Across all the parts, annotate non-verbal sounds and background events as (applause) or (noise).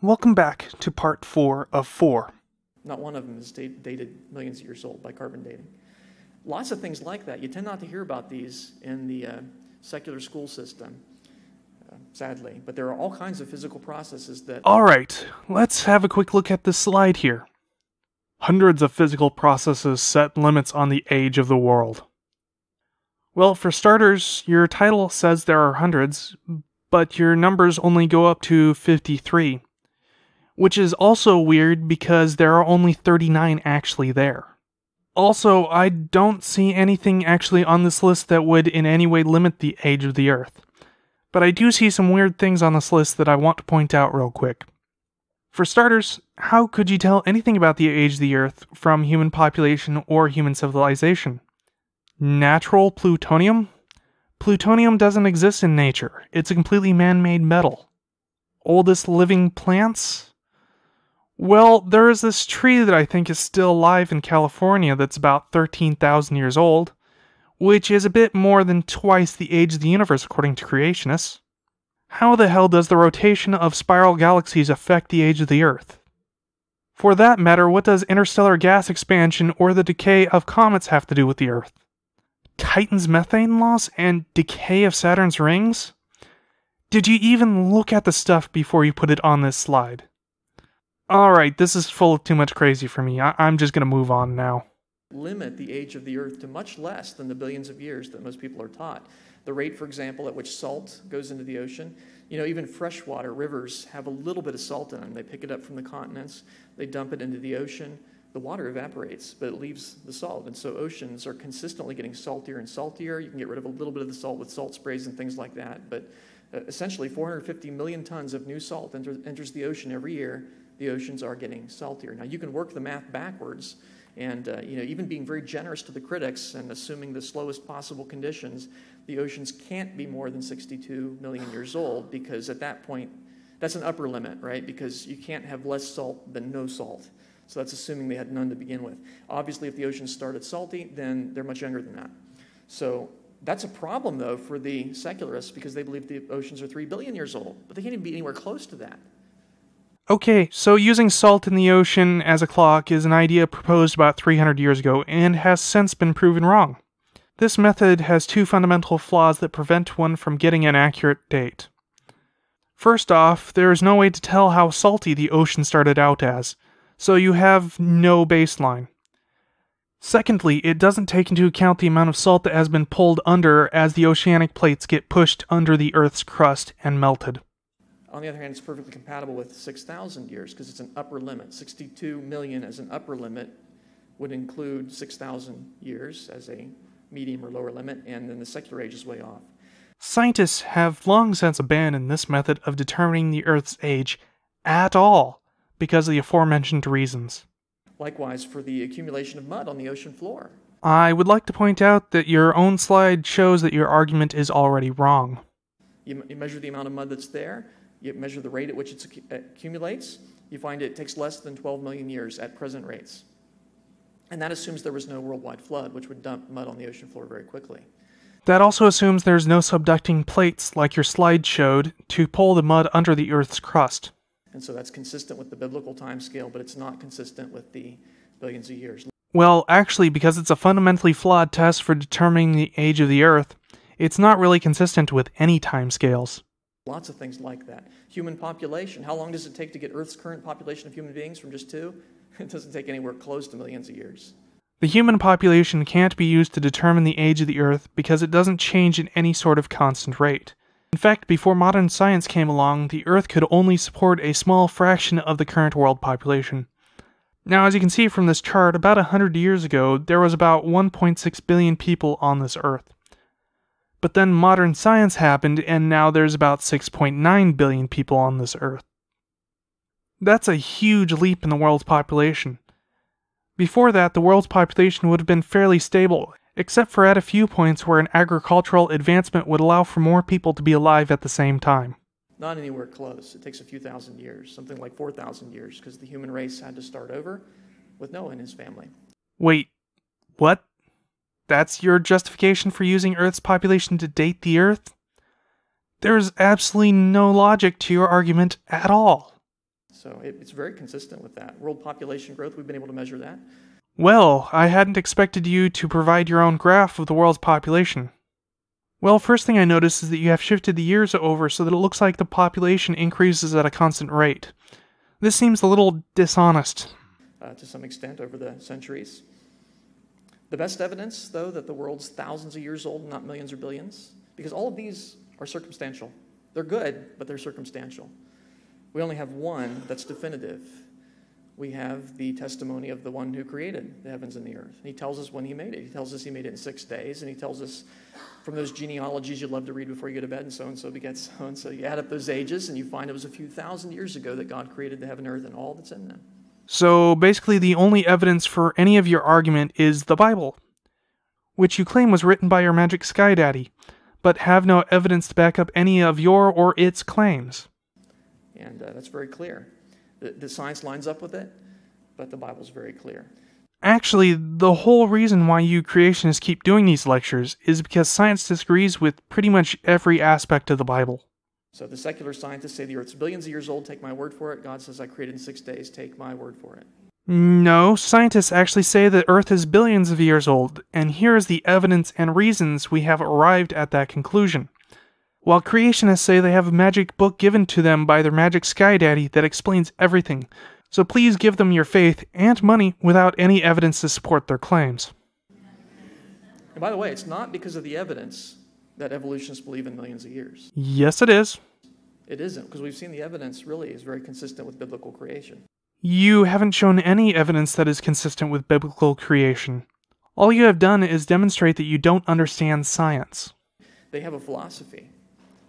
Welcome back to part four of four. Not one of them is dated millions of years old by carbon dating. Lots of things like that. You tend not to hear about these in the uh, secular school system, uh, sadly. But there are all kinds of physical processes that. All right, let's have a quick look at this slide here. Hundreds of physical processes set limits on the age of the world. Well, for starters, your title says there are hundreds, but your numbers only go up to 53. Which is also weird because there are only 39 actually there. Also, I don't see anything actually on this list that would in any way limit the age of the Earth. But I do see some weird things on this list that I want to point out real quick. For starters, how could you tell anything about the age of the Earth from human population or human civilization? Natural plutonium? Plutonium doesn't exist in nature, it's a completely man made metal. Oldest living plants? Well, there is this tree that I think is still alive in California that's about 13,000 years old, which is a bit more than twice the age of the universe according to creationists. How the hell does the rotation of spiral galaxies affect the age of the Earth? For that matter, what does interstellar gas expansion or the decay of comets have to do with the Earth? Titan's methane loss and decay of Saturn's rings? Did you even look at the stuff before you put it on this slide? Alright, this is full of too much crazy for me. I- I'm just gonna move on now. limit the age of the Earth to much less than the billions of years that most people are taught. The rate, for example, at which salt goes into the ocean, you know, even freshwater rivers have a little bit of salt in them. They pick it up from the continents, they dump it into the ocean. The water evaporates, but it leaves the salt. And so oceans are consistently getting saltier and saltier. You can get rid of a little bit of the salt with salt sprays and things like that. But uh, essentially, 450 million tons of new salt enter, enters the ocean every year. The oceans are getting saltier. Now, you can work the math backwards and uh, you know, even being very generous to the critics and assuming the slowest possible conditions, the oceans can't be more than 62 million years old because at that point, that's an upper limit, right? Because you can't have less salt than no salt. So that's assuming they had none to begin with. Obviously, if the oceans started salty, then they're much younger than that. So that's a problem, though, for the secularists because they believe the oceans are 3 billion years old, but they can't even be anywhere close to that. Okay, so using salt in the ocean as a clock is an idea proposed about 300 years ago and has since been proven wrong. This method has two fundamental flaws that prevent one from getting an accurate date. First off, there is no way to tell how salty the ocean started out as, so you have no baseline. Secondly, it doesn't take into account the amount of salt that has been pulled under as the oceanic plates get pushed under the Earth's crust and melted. On the other hand, it's perfectly compatible with 6,000 years because it's an upper limit. 62 million as an upper limit would include 6,000 years as a medium or lower limit, and then the secular age is way off. Scientists have long since abandoned this method of determining the Earth's age at all because of the aforementioned reasons. Likewise, for the accumulation of mud on the ocean floor. I would like to point out that your own slide shows that your argument is already wrong. You, you measure the amount of mud that's there, you measure the rate at which it accumulates, you find it takes less than 12 million years at present rates. And that assumes there was no worldwide flood, which would dump mud on the ocean floor very quickly. That also assumes there's no subducting plates, like your slide showed, to pull the mud under the Earth's crust. And so that's consistent with the biblical time scale, but it's not consistent with the billions of years. Well, actually, because it's a fundamentally flawed test for determining the age of the Earth, it's not really consistent with any time scales. Lots of things like that. Human population. How long does it take to get Earth's current population of human beings from just two? (laughs) It doesn't take anywhere close to millions of years. The human population can't be used to determine the age of the Earth because it doesn't change at any sort of constant rate. In fact, before modern science came along, the Earth could only support a small fraction of the current world population. Now, as you can see from this chart, about 100 years ago, there was about 1.6 billion people on this Earth. But then modern science happened, and now there's about 6.9 billion people on this Earth. That's a huge leap in the world's population. Before that, the world's population would have been fairly stable, except for at a few points where an agricultural advancement would allow for more people to be alive at the same time. Not anywhere close. It takes a few thousand years, something like 4,000 years, because the human race had to start over with Noah and his family. Wait, what? That's your justification for using Earth's population to date the Earth? There's absolutely no logic to your argument at all. So it, it's very consistent with that. World population growth, we've been able to measure that. Well, I hadn't expected you to provide your own graph of the world's population. Well, first thing I notice is that you have shifted the years over so that it looks like the population increases at a constant rate. This seems a little dishonest. Uh, to some extent over the centuries. The best evidence, though, that the world's thousands of years old, and not millions or billions, because all of these are circumstantial. They're good, but they're circumstantial. We only have one that's definitive. We have the testimony of the one who created the heavens and the earth. He tells us when he made it. He tells us he made it in six days, and he tells us from those genealogies you love to read before you go to bed, and so and so begets so and so. You add up those ages, and you find it was a few thousand years ago that God created the heaven and earth and all that's in them. So basically, the only evidence for any of your argument is the Bible, which you claim was written by your magic sky daddy, but have no evidence to back up any of your or its claims. And uh, that's very clear. The, the science lines up with it, but the Bible's very clear. Actually, the whole reason why you creationists keep doing these lectures is because science disagrees with pretty much every aspect of the Bible. So the secular scientists say the earth's billions of years old, take my word for it. God says I created in six days, take my word for it. No, scientists actually say the Earth is billions of years old, and here is the evidence and reasons we have arrived at that conclusion. While creationists say they have a magic book given to them by their magic sky daddy that explains everything, so please give them your faith and money without any evidence to support their claims. And by the way, it's not because of the evidence that evolutionists believe in millions of years. Yes, it is. It isn't, because we've seen the evidence really is very consistent with biblical creation. You haven't shown any evidence that is consistent with biblical creation. All you have done is demonstrate that you don't understand science. They have a philosophy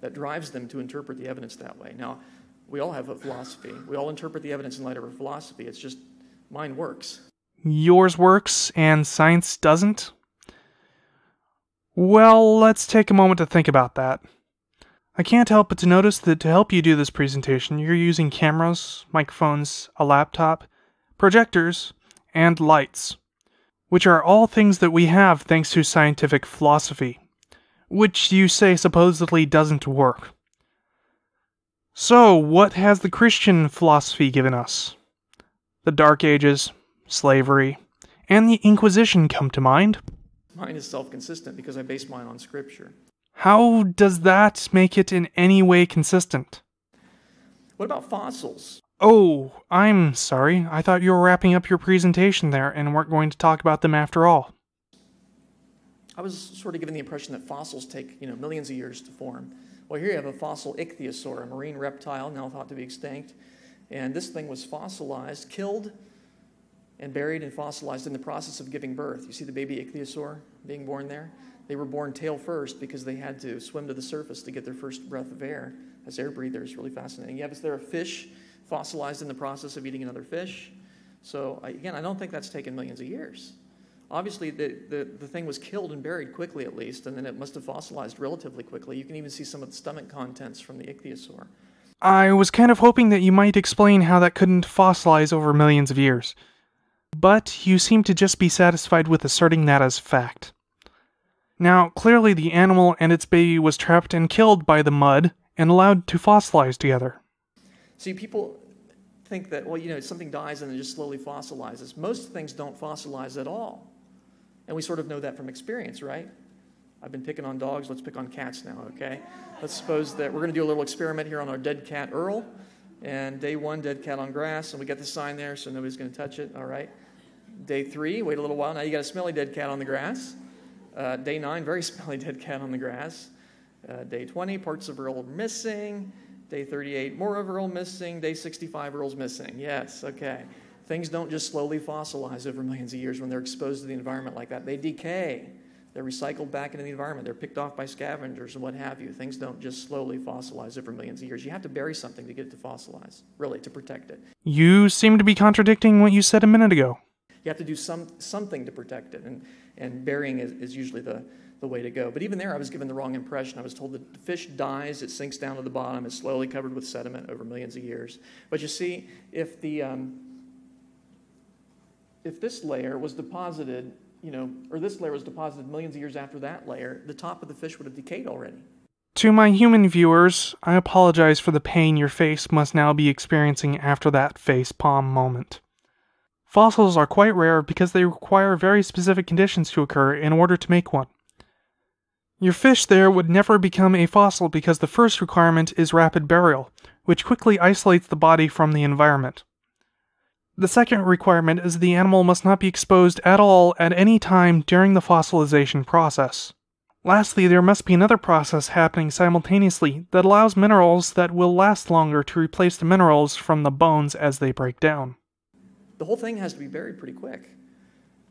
that drives them to interpret the evidence that way. Now, we all have a philosophy. We all interpret the evidence in light of our philosophy. It's just mine works. Yours works and science doesn't? Well, let's take a moment to think about that. I can't help but to notice that to help you do this presentation, you're using cameras, microphones, a laptop, projectors, and lights, which are all things that we have thanks to scientific philosophy, which you say supposedly doesn't work. So, what has the Christian philosophy given us? The Dark Ages, slavery, and the Inquisition come to mind. Mine is self consistent because I base mine on Scripture. How does that make it in any way consistent? What about fossils? Oh, I'm sorry. I thought you were wrapping up your presentation there and weren't going to talk about them after all. I was sort of given the impression that fossils take, you know, millions of years to form. Well, here you have a fossil ichthyosaur, a marine reptile now thought to be extinct. And this thing was fossilized, killed, and buried and fossilized in the process of giving birth. You see the baby ichthyosaur being born there? They were born tail first because they had to swim to the surface to get their first breath of air as air breathers. Really fascinating. You have is there a fish fossilized in the process of eating another fish? So again, I don't think that's taken millions of years. Obviously, the, the, the thing was killed and buried quickly, at least, and then it must have fossilized relatively quickly. You can even see some of the stomach contents from the ichthyosaur. I was kind of hoping that you might explain how that couldn't fossilize over millions of years. But you seem to just be satisfied with asserting that as fact. Now, clearly the animal and its baby was trapped and killed by the mud and allowed to fossilize together. See, people think that, well, you know, something dies and it just slowly fossilizes. Most things don't fossilize at all. And we sort of know that from experience, right? I've been picking on dogs. Let's pick on cats now, okay? Let's suppose that we're going to do a little experiment here on our dead cat, Earl. And day one, dead cat on grass. And we got the sign there, so nobody's going to touch it, all right? Day three, wait a little while. Now you got a smelly dead cat on the grass. Uh, day 9, very (laughs) smelly dead cat on the grass. Uh, day 20, parts of Earl missing. Day 38, more of Earl missing. Day 65, Earl's missing. Yes, okay. Things don't just slowly fossilize over millions of years when they're exposed to the environment like that. They decay. They're recycled back into the environment. They're picked off by scavengers and what have you. Things don't just slowly fossilize over millions of years. You have to bury something to get it to fossilize, really, to protect it. You seem to be contradicting what you said a minute ago. You have to do some, something to protect it. And and burying is, is usually the, the way to go. But even there, I was given the wrong impression. I was told that the fish dies, it sinks down to the bottom, it's slowly covered with sediment over millions of years. But you see, if the um, if this layer was deposited, you know, or this layer was deposited millions of years after that layer, the top of the fish would have decayed already. To my human viewers, I apologize for the pain your face must now be experiencing after that face palm moment. Fossils are quite rare because they require very specific conditions to occur in order to make one. Your fish there would never become a fossil because the first requirement is rapid burial, which quickly isolates the body from the environment. The second requirement is the animal must not be exposed at all at any time during the fossilization process. Lastly, there must be another process happening simultaneously that allows minerals that will last longer to replace the minerals from the bones as they break down. The whole thing has to be buried pretty quick.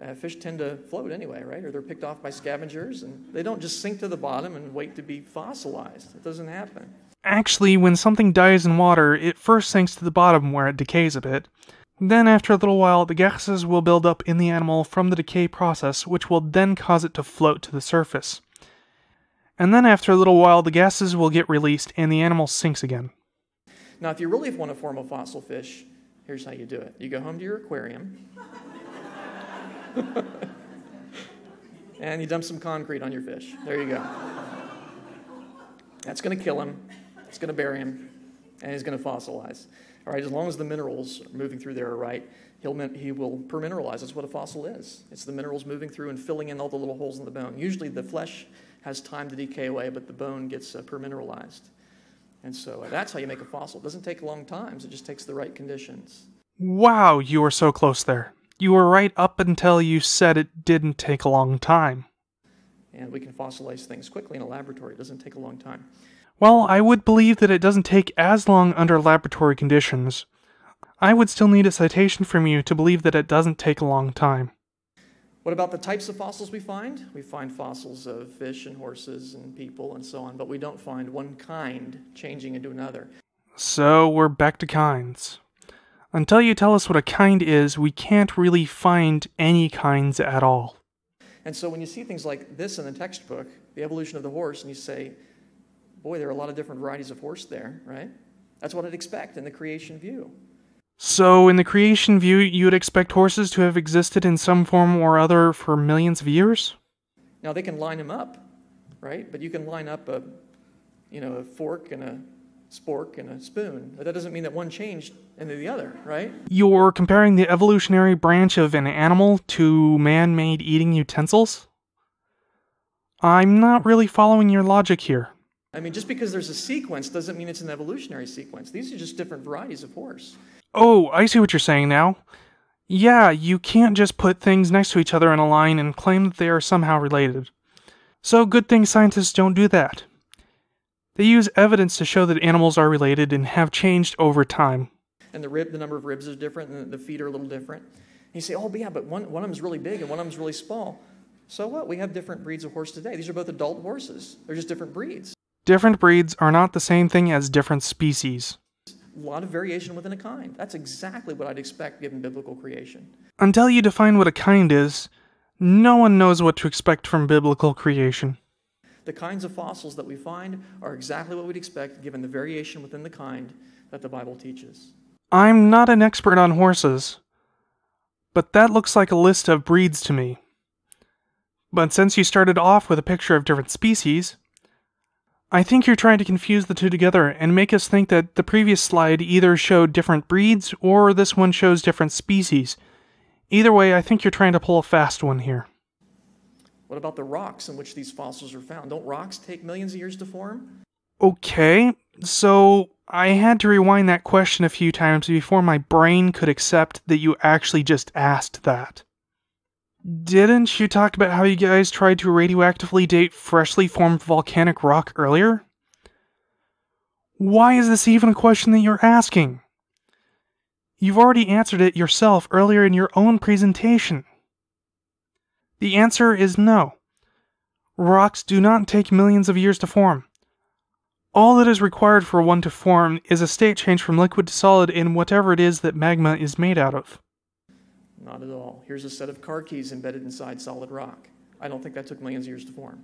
Uh, fish tend to float anyway, right? Or they're picked off by scavengers, and they don't just sink to the bottom and wait to be fossilized. It doesn't happen. Actually, when something dies in water, it first sinks to the bottom where it decays a bit. Then, after a little while, the gases will build up in the animal from the decay process, which will then cause it to float to the surface. And then, after a little while, the gases will get released and the animal sinks again. Now, if you really want to form a fossil fish, here's how you do it you go home to your aquarium. (laughs) and you dump some concrete on your fish. There you go. That's going to kill him. It's going to bury him, and he's going to fossilize. All right, as long as the minerals moving through there are right, he'll, he will permineralize. That's what a fossil is. It's the minerals moving through and filling in all the little holes in the bone. Usually the flesh has time to decay away, but the bone gets uh, permineralized. And so uh, that's how you make a fossil. It doesn't take long times, it just takes the right conditions. Wow, you were so close there. You were right up until you said it didn't take a long time. And we can fossilize things quickly in a laboratory. It doesn't take a long time. Well, I would believe that it doesn't take as long under laboratory conditions. I would still need a citation from you to believe that it doesn't take a long time. What about the types of fossils we find? We find fossils of fish and horses and people and so on, but we don't find one kind changing into another. So we're back to kinds. Until you tell us what a kind is, we can't really find any kinds at all. And so when you see things like this in the textbook, the evolution of the horse, and you say, boy, there are a lot of different varieties of horse there, right? That's what I'd expect in the creation view. So, in the creation view, you would expect horses to have existed in some form or other for millions of years? Now, they can line them up, right? But you can line up a, you know, a fork and a spork and a spoon. But that doesn't mean that one changed into the other, right? You're comparing the evolutionary branch of an animal to man made eating utensils? I'm not really following your logic here. I mean, just because there's a sequence doesn't mean it's an evolutionary sequence. These are just different varieties of horse. Oh, I see what you're saying now. Yeah, you can't just put things next to each other in a line and claim that they are somehow related. So, good thing scientists don't do that. They use evidence to show that animals are related and have changed over time. And the rib, the number of ribs is different, and the feet are a little different. And you say, oh, yeah, but one, one of them is really big and one of them is really small. So what? We have different breeds of horse today. These are both adult horses. They're just different breeds. Different breeds are not the same thing as different species. A lot of variation within a kind. That's exactly what I'd expect given biblical creation. Until you define what a kind is, no one knows what to expect from biblical creation. The kinds of fossils that we find are exactly what we'd expect given the variation within the kind that the Bible teaches. I'm not an expert on horses, but that looks like a list of breeds to me. But since you started off with a picture of different species, I think you're trying to confuse the two together and make us think that the previous slide either showed different breeds or this one shows different species. Either way, I think you're trying to pull a fast one here. What about the rocks in which these fossils are found? Don't rocks take millions of years to form? Okay, so I had to rewind that question a few times before my brain could accept that you actually just asked that. Didn't you talk about how you guys tried to radioactively date freshly formed volcanic rock earlier? Why is this even a question that you're asking? You've already answered it yourself earlier in your own presentation. The answer is no. Rocks do not take millions of years to form. All that is required for one to form is a state change from liquid to solid in whatever it is that magma is made out of. Not at all. Here's a set of car keys embedded inside solid rock. I don't think that took millions of years to form.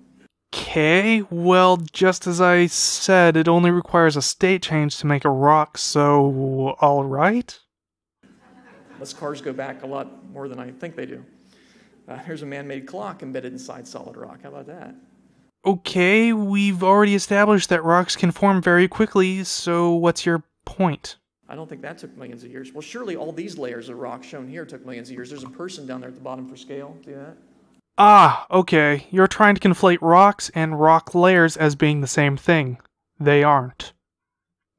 Okay, well, just as I said, it only requires a state change to make a rock, so alright? Unless cars go back a lot more than I think they do. Uh, here's a man made clock embedded inside solid rock. How about that? Okay, we've already established that rocks can form very quickly, so what's your point? I don't think that took millions of years. Well, surely all these layers of rock shown here took millions of years. There's a person down there at the bottom for scale. See that? Ah, okay. You're trying to conflate rocks and rock layers as being the same thing. They aren't.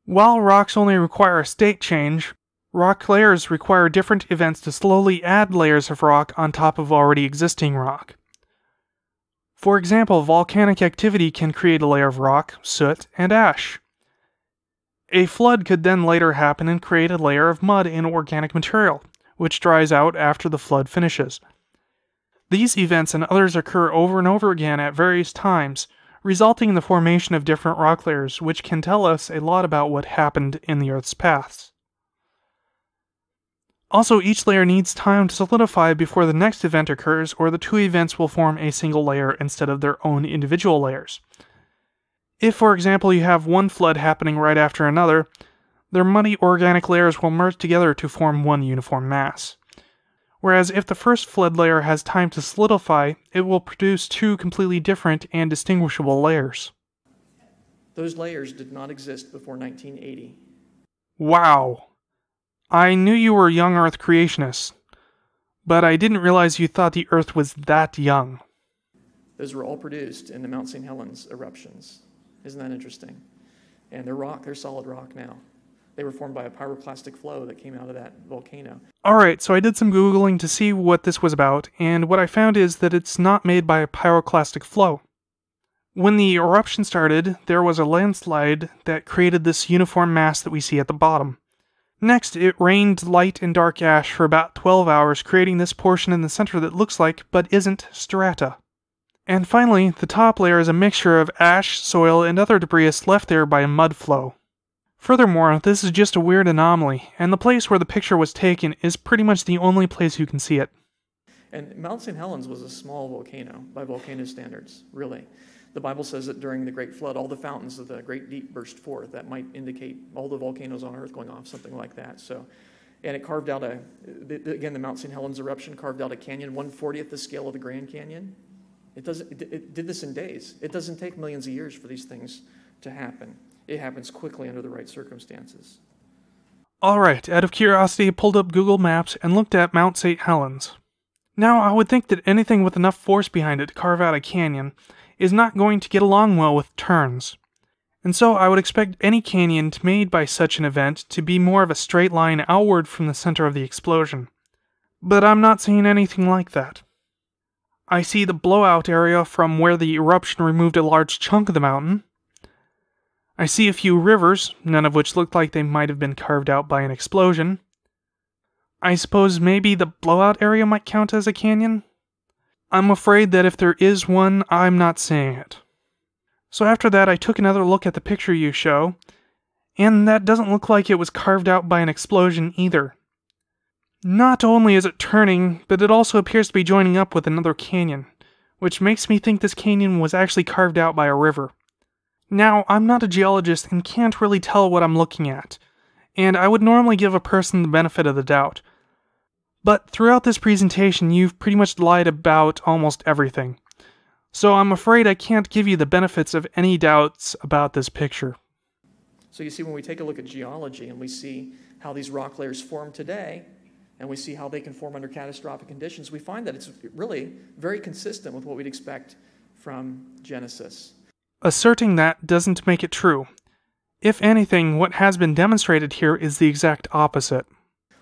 While rocks only require a state change, rock layers require different events to slowly add layers of rock on top of already existing rock. For example, volcanic activity can create a layer of rock, soot, and ash. A flood could then later happen and create a layer of mud and organic material, which dries out after the flood finishes. These events and others occur over and over again at various times, resulting in the formation of different rock layers, which can tell us a lot about what happened in the Earth's past. Also, each layer needs time to solidify before the next event occurs, or the two events will form a single layer instead of their own individual layers. If, for example, you have one flood happening right after another, their muddy organic layers will merge together to form one uniform mass. Whereas if the first flood layer has time to solidify, it will produce two completely different and distinguishable layers. Those layers did not exist before 1980. Wow. I knew you were young Earth creationists, but I didn't realize you thought the Earth was that young. Those were all produced in the Mount St. Helens eruptions. Isn't that interesting? And they're rock, they're solid rock now. They were formed by a pyroclastic flow that came out of that volcano. Alright, so I did some Googling to see what this was about, and what I found is that it's not made by a pyroclastic flow. When the eruption started, there was a landslide that created this uniform mass that we see at the bottom. Next, it rained light and dark ash for about 12 hours, creating this portion in the center that looks like, but isn't, strata. And finally, the top layer is a mixture of ash, soil, and other debris left there by a mud flow. Furthermore, this is just a weird anomaly, and the place where the picture was taken is pretty much the only place you can see it. And Mount St. Helens was a small volcano by volcano standards, really. The Bible says that during the Great Flood, all the fountains of the Great Deep burst forth. That might indicate all the volcanoes on Earth going off, something like that. So, and it carved out a, again, the Mount St. Helens eruption carved out a canyon, 140th the scale of the Grand Canyon. It, doesn't, it, did this in days. It doesn't take millions of years for these things to happen. It happens quickly under the right circumstances. Alright, out of curiosity, I pulled up Google Maps and looked at Mount St. Helens. Now, I would think that anything with enough force behind it to carve out a canyon is not going to get along well with turns. And so I would expect any canyon made by such an event to be more of a straight line outward from the center of the explosion. But I'm not seeing anything like that. I see the blowout area from where the eruption removed a large chunk of the mountain. I see a few rivers, none of which look like they might have been carved out by an explosion. I suppose maybe the blowout area might count as a canyon? I'm afraid that if there is one, I'm not seeing it. So after that, I took another look at the picture you show, and that doesn't look like it was carved out by an explosion either. Not only is it turning, but it also appears to be joining up with another canyon, which makes me think this canyon was actually carved out by a river. Now, I'm not a geologist and can't really tell what I'm looking at, and I would normally give a person the benefit of the doubt, but throughout this presentation, you've pretty much lied about almost everything. So I'm afraid I can't give you the benefits of any doubts about this picture. So you see, when we take a look at geology and we see how these rock layers form today, and we see how they can form under catastrophic conditions, we find that it's really very consistent with what we'd expect from Genesis. Asserting that doesn't make it true. If anything, what has been demonstrated here is the exact opposite.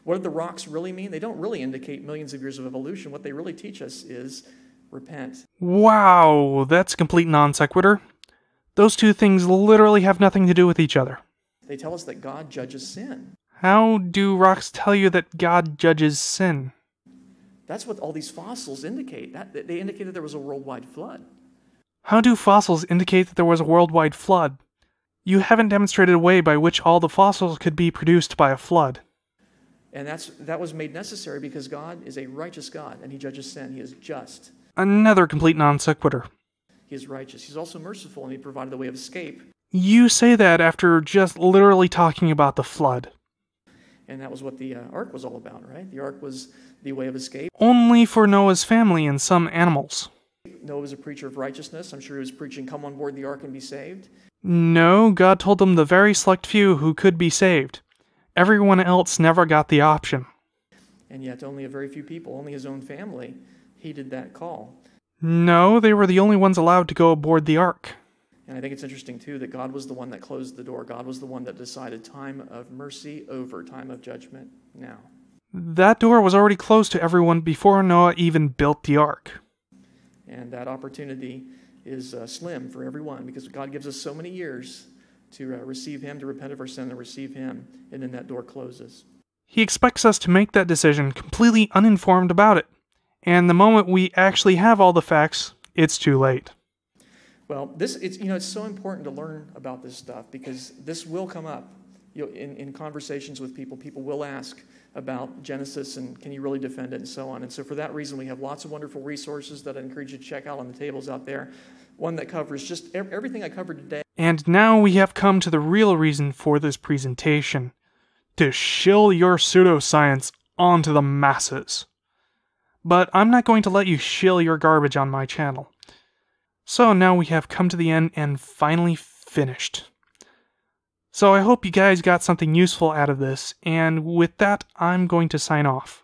What do the rocks really mean? They don't really indicate millions of years of evolution. What they really teach us is repent. Wow, that's complete non sequitur. Those two things literally have nothing to do with each other. They tell us that God judges sin. How do rocks tell you that God judges sin? That's what all these fossils indicate. That, they indicate that there was a worldwide flood. How do fossils indicate that there was a worldwide flood? You haven't demonstrated a way by which all the fossils could be produced by a flood. And that's, that was made necessary because God is a righteous God and he judges sin. He is just. Another complete non sequitur. He is righteous. He's also merciful and he provided the way of escape. You say that after just literally talking about the flood. And that was what the uh, ark was all about, right? The ark was the way of escape. Only for Noah's family and some animals. Noah was a preacher of righteousness. I'm sure he was preaching, come on board the ark and be saved. No, God told them the very select few who could be saved. Everyone else never got the option. And yet, only a very few people, only his own family, heeded that call. No, they were the only ones allowed to go aboard the ark. And I think it's interesting, too, that God was the one that closed the door. God was the one that decided time of mercy over time of judgment now. That door was already closed to everyone before Noah even built the ark. And that opportunity is uh, slim for everyone because God gives us so many years to uh, receive Him, to repent of our sin, and receive Him, and then that door closes. He expects us to make that decision completely uninformed about it. And the moment we actually have all the facts, it's too late. Well, this it's you know it's so important to learn about this stuff because this will come up. You know, in, in conversations with people, people will ask about Genesis and can you really defend it and so on. And so for that reason, we have lots of wonderful resources that I encourage you to check out on the tables out there. One that covers just everything I covered today. And now we have come to the real reason for this presentation to shill your pseudoscience onto the masses. But I'm not going to let you shill your garbage on my channel. So now we have come to the end and finally finished. So I hope you guys got something useful out of this, and with that, I'm going to sign off.